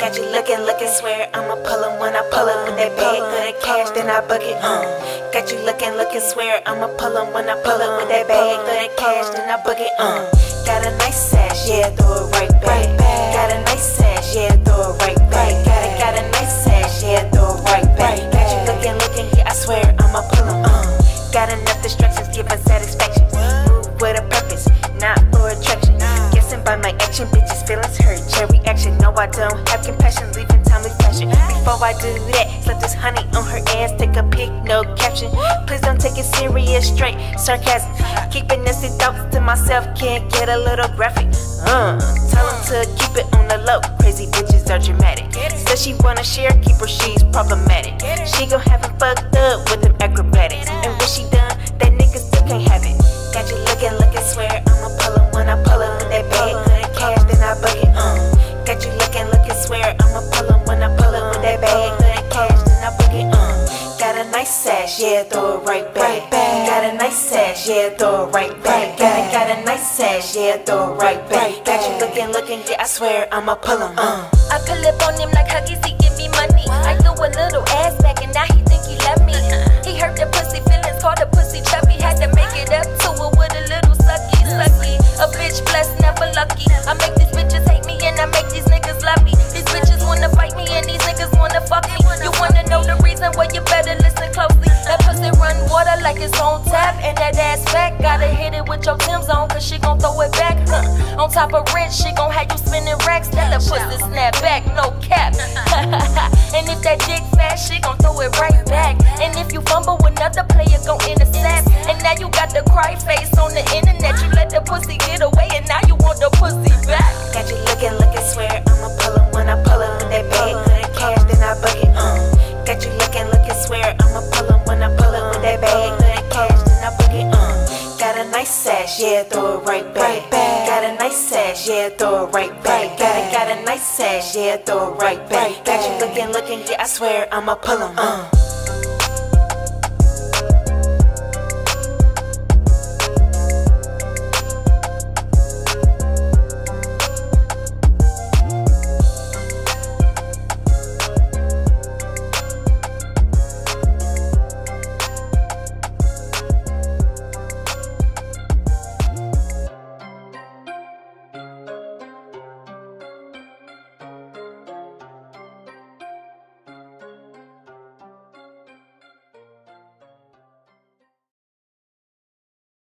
Got you looking, looking, swear I'ma pull 'em when I pull up with that bag of cash, then I book it. Uh. Got you looking, looking, swear I'ma pull 'em when I pull up with that bag of cash, then I book it. Uh. Got a nice ass, yeah, throw it right back. Got a nice ass, yeah, throw it right back. Got a, got a nice ass, yeah, throw it right back. Got you looking, looking, yeah, I swear I'ma pull 'em. Uh. Got enough distractions, giving satisfaction. Move with a purpose, not for attraction. Guessing by my action, bitches feelings hurt. Cherry action, no, I don't have compassion, leaving timely fashion. Before I do that, slip this honey on her ass, take a pic, no caption. Please don't take it serious, straight sarcasm. Keeping nasty thoughts to myself, can't get a little graphic. Uh, tell them to keep it on the low. Crazy bitches are dramatic. Says she wanna share, keep her, she's problematic. She gon' have him fucked up with them acrobatics. And a nice ass, yeah, throw it right back. Got a nice ass, yeah, throw it right back. Got a, got a nice ass, yeah, throw it right back. Got you looking, looking, yeah, I swear I'ma pull 'em. Uh. I pull up on him like like it's on tap and that ass back. Gotta hit it with your Tim's on, cause she gon' throw it back. Huh. On top of rent, she gon' have you spending racks. Tell the pussy snap back, no cap. and if that dick fat, she gon' throw it right back. And if you fumble, another player gon' intercept. And now you got the cry face on the internet. You let the pussy get away, and now you want the pussy back. Ass, yeah, throw it right back. Got a nice ass, yeah, throw it right back. Got a, got a nice ass, yeah, throw it right back. Got you looking, looking, yeah, I swear I'ma pull 'em. Uh.